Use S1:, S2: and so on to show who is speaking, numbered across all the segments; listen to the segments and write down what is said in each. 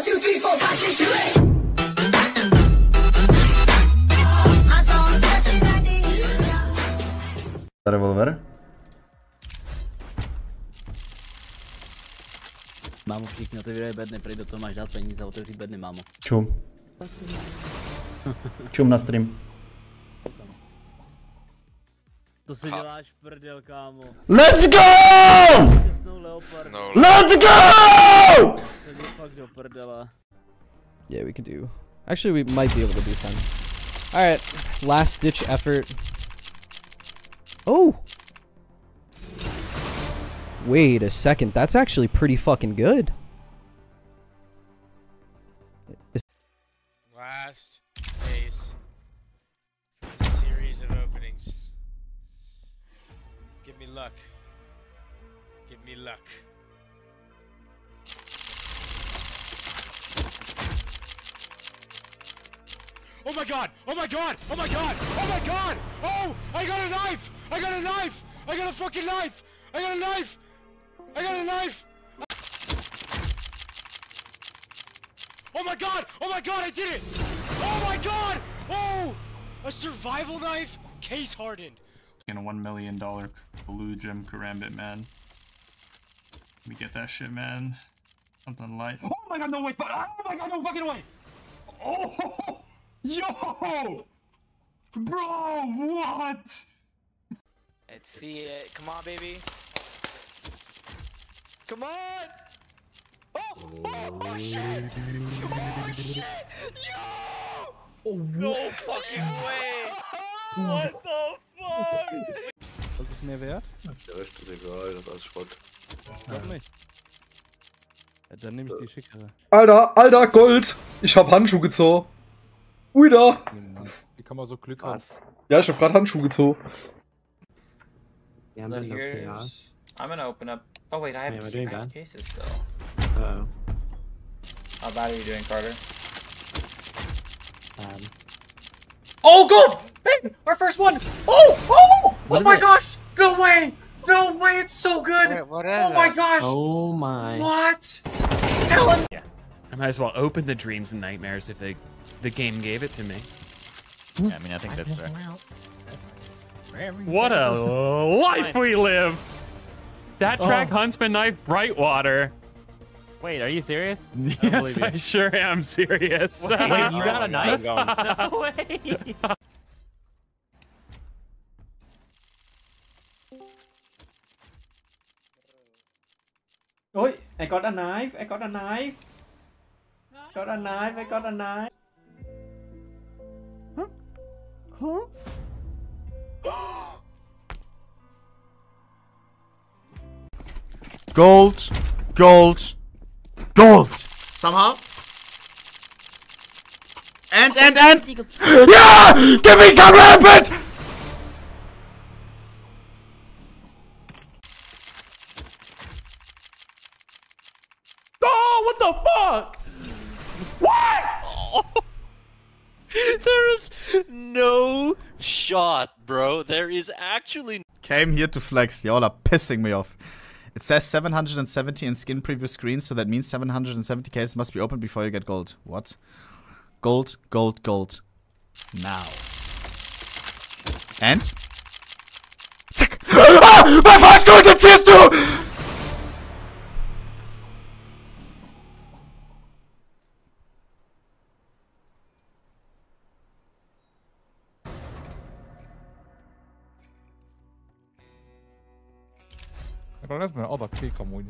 S1: One, two, three, four, five, six, seven, eight.
S2: Rewolwer?
S3: Mámo, všichni otevírají bedny, prej do toho máš dát peníze otevřít bedny, mámo.
S2: Čum. Čum na stream.
S3: To si děláš prdel, kámo.
S2: Let's go! Let's go!
S3: To jde fakt do prdela.
S4: Yeah, we can do. Actually, we might be able to do 10. Alright, last ditch effort. Oh! Wait a second, that's actually pretty fucking good.
S5: Last case for a series of openings. Give me luck. Give me luck. Oh my god! Oh my god! Oh my god! Oh my god! Oh! I got a knife! I got a knife! I got a fucking knife! I got a knife! I got a knife! Oh my god! Oh my god, I did it! Oh my god! Oh! A survival knife? Case hardened.
S6: in a one million dollar blue gem karambit, man. Let me get that shit, man. Something light. Oh my god, no way! but- ah, Oh my god, no fucking way! Oh, yo, bro, what?
S5: Let's see it. Come on, baby. Come on! Oh! Oh, oh shit! Oh shit! Yo! no fucking way! What the fuck?
S4: Was ist mehr wert?
S7: Der Rest ist egal, das ist alles Schrott.
S4: Sag nicht. Ja, dann nehme ich die schickere.
S8: Alter, Alter, Gold! Ich hab Handschuhe gezogen. Ui da!
S9: Wie kann man so Glück haben?
S8: Ja, ich hab grad Handschuhe gezogen.
S10: Yeah, I'm doing okay, yeah.
S5: I'm gonna open up. Oh wait, I have,
S10: Yeah, we're
S5: I have cases still.
S10: Uh
S5: How bad are you doing, Carter?
S10: oh. Um,
S1: Oh, gold! Hey, our first one! Oh, oh! oh my gosh! No way! No way! It's so good!
S5: what
S1: Oh my gosh!
S10: oh my.
S1: What? Tell him!
S9: I might as well open the dreams and nightmares if they, the game gave it to me.
S3: Yeah, I mean, I think that's fair.
S9: What a life we live! That track, Huntsman Knife, Brightwater.
S3: Wait, are you serious?
S9: Yes, I sure am serious.
S3: Wait, you got a knife?
S9: no
S3: way!
S1: Oi, I got a knife! I got a knife! Got a knife! I got a knife!
S2: Gold, gold, gold. Somehow. And, and, and. Yeah! Give me some rabbit! Oh, what the fuck?
S3: There is no shot, bro. There is actually
S2: Came here to flex. Y'all are pissing me off. It says 770 in skin preview screen, so that means 770 cases must be opened before you get gold. What? Gold, gold, gold. Now. And? Zack! Ah! Mein Fassgold, jetzt du!
S9: Erre lesz benne adag kék amúgy.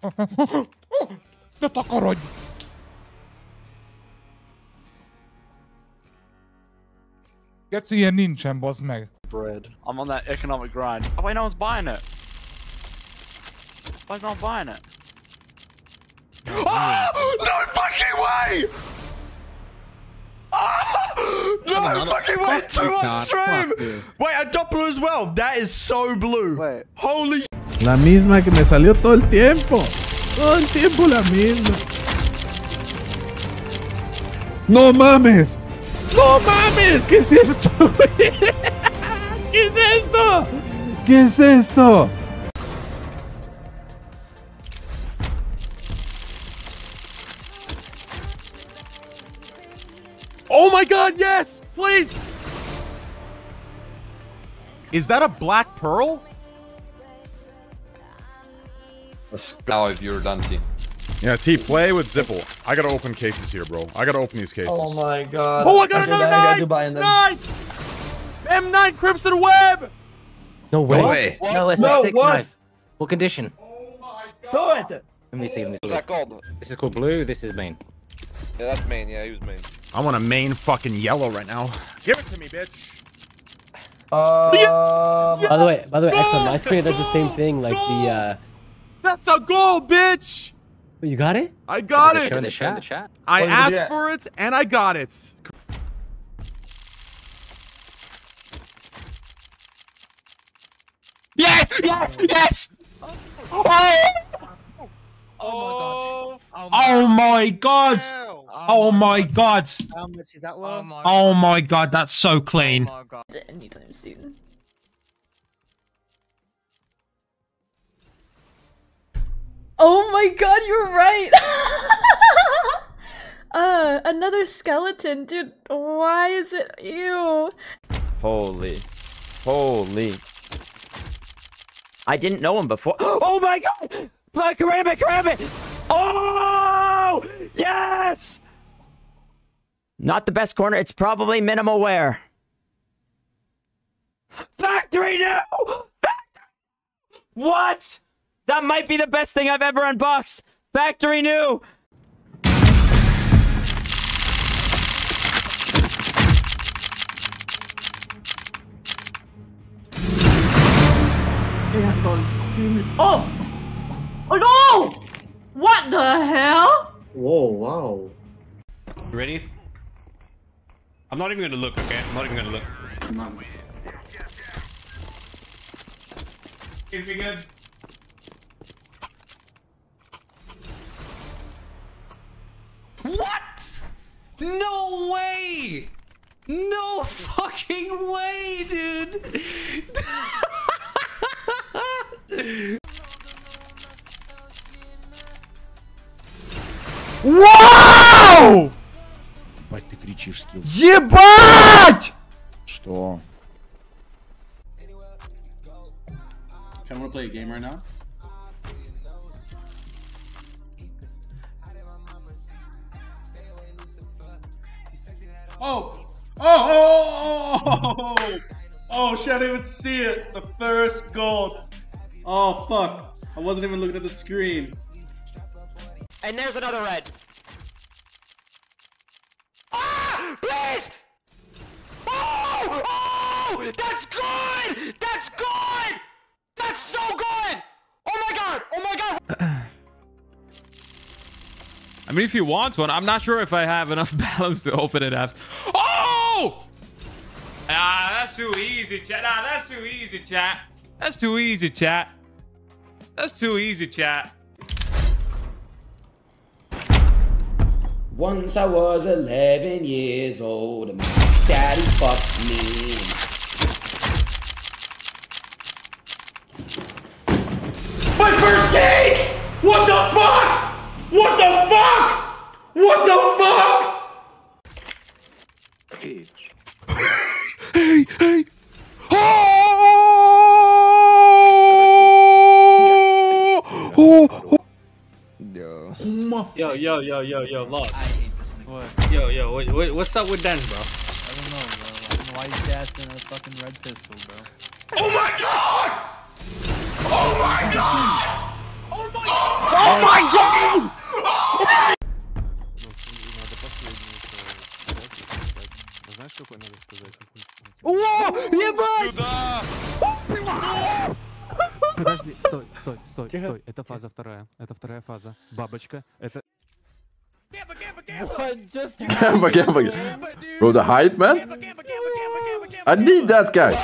S9: Ne takarodj! Geci, ilyen nincsen, bazd meg.
S3: bread. I'm on that economic grind. Oh wait, no one's buying it. Why's no one buying it?
S2: Ah! No fucking way! Ah! No fucking way! Two on stream! Wait, a Doppler as well. That is so blue. Holy
S8: La misma que me salió todo el tiempo. Todo el tiempo la misma. ¡No mames! ¡No mames! ¿Qué es esto? ¿Qué es esto? ¿Qué es esto?
S11: Oh gun, yes! Please! Is that a black pearl?
S12: Now if you're done, T.
S11: Yeah, T, play with Zipple. I gotta open cases here, bro. I gotta open these cases.
S13: Oh my god.
S11: Oh, I got
S13: Okay,
S11: another
S13: then I
S11: knife!
S13: buy and then-
S11: Knife! M9 Crimson Web!
S14: No way.
S12: way.
S14: No, it's
S13: No,
S14: a sick
S13: what?
S14: knife. What condition?
S13: Do it!
S14: Let me see. Let me see.
S12: What's that called?
S14: This is called blue. This is main.
S12: Yeah, that's main. Yeah, he was main.
S11: I want a main fucking yellow right now. Give it to me, bitch.
S13: Uh,
S15: By the way, by the way, Exxon, my
S11: Go!
S15: screen does the same thing. Like
S11: Go!
S15: the, uh,
S11: That's a goal, bitch!
S15: you got it?
S11: I got
S14: Show in the
S11: it!
S14: chat. chat.
S11: I
S13: What did you
S11: asked
S13: get?
S11: for it, and I got it.
S5: Yes! Yes! Yes!
S16: Oh,
S17: Oh my god! Oh my god!
S14: How much is that
S16: Oh my
S17: Oh my god, that's so clean.
S16: Oh my god.
S18: anytime soon. Oh my god, you're right! uh, another skeleton, dude. Why is it you?
S14: Holy. Holy. I didn't know him before. Oh my god! Black Karambit, Karambit! Oh! Yes! Not the best corner. It's probably minimal wear. Factory new! Factory! What? That might be the best thing I've ever unboxed. Factory new!
S18: Oh! Oh no! What the hell?
S13: Whoa, wow.
S5: Ready? I'm not even gonna look, okay? I'm not even gonna look. No. If you're good.
S17: What? No way! No fucking way, dude!
S11: what?
S19: Ебать, ты кричишь, скилл.
S11: Ебать!
S19: Что?
S5: I wanna play a game right now. Oh! Oh! Oh! Oh! Oh! Oh! Shit! I didn't even see it. The first gold. Oh fuck! I wasn't even looking at the screen.
S16: And there's another red. Please! Oh! Oh! That's good! That's good! That's so good! Oh my god! Oh my god!
S5: I mean, if you want one, I'm not sure if I have enough balance to open it up. Oh! Ah, that's too easy, chat. Nah, that's too easy, chat. That's too easy, chat. That's too easy, chat.
S17: Once I was 11 years old and my daddy fucked me. My first case! What the fuck? What the fuck? What the fuck?
S12: Peach.
S11: Hey, hey!
S14: Yo,
S15: yo, yo, yo, yo, look.
S14: I hate this thing.
S15: What? Yo, yo, what, what, what's up with Den, bro?
S14: I don't know, bro. I don't know why he's gassing a fucking red pistol, bro.
S17: Oh my god! Oh my god! Oh my god! Oh my god!
S14: О, ебать!
S15: Подожди, стой, стой, стой, стой. Это фаза вторая. Это вторая фаза. Бабочка. Это...
S12: Gamma, gamma, gamma. Bro, the hype, man. I need that guy.